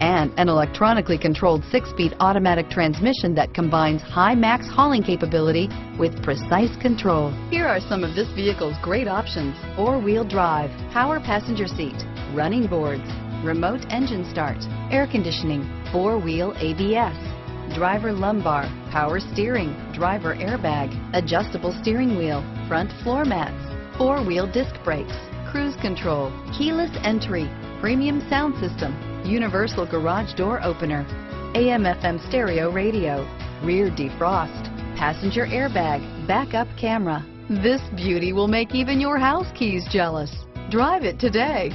and an electronically controlled six-speed automatic transmission that combines high max hauling capability with precise control. Here are some of this vehicle's great options. Four-wheel drive, power passenger seat, running boards, remote engine start, air conditioning, four-wheel ABS, driver lumbar, power steering, driver airbag, adjustable steering wheel, front floor mats, four-wheel disc brakes, cruise control, keyless entry, premium sound system, universal garage door opener, AM FM stereo radio, rear defrost, passenger airbag, backup camera. This beauty will make even your house keys jealous. Drive it today.